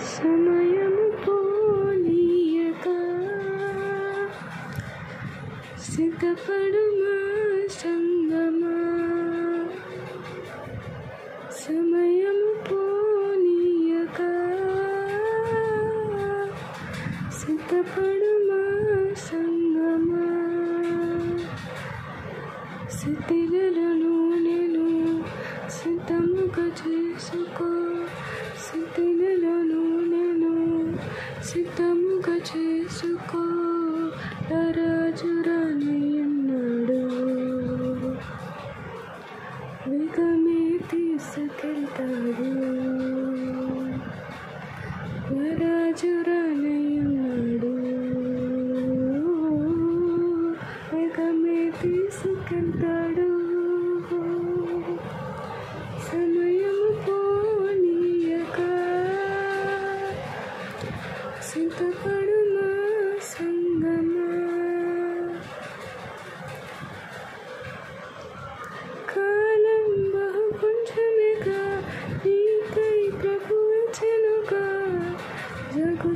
సమయము పోనీయక. సిద్ధపడుమా సంగమా? సమయము పోనీయక. సిద్ధపడుమా సంగమా? స్థితిగలను నేను సిద్ధముగా చేసుకో. రాజురానయ్యన్నాడు వేగమే తీసుకెళ్తాడు రాజురానయ్యన్నాడు వేగమే తీసుకెళ్తాడు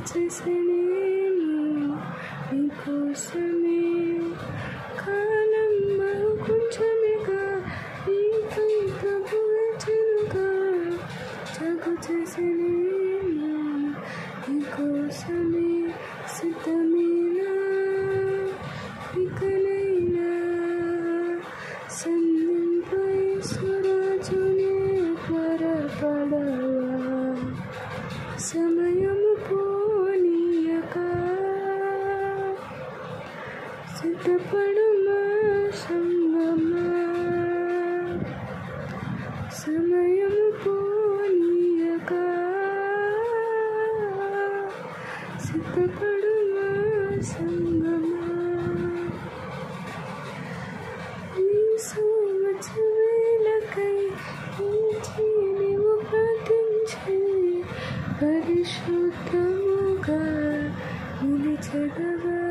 జగు చేసనేను నీకోసమే కాలం బహు కొంచెమేగా నీకై ప్రభు వచ్చెనుగా జగు చేసనేను నీకోసమే సిద్ధమేనా ఇకనైనా సంధింపై స్వరాజునే త్వరపడవా సమయము चितपणमा संगमा समयं पोनीयका चितपणमा संगमा सोमचवेलकै नीचिनिमुपतिञ्चे परिशुद्धमुगा मुनि चदवा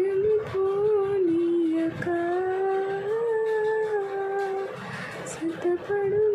ಮಾಡು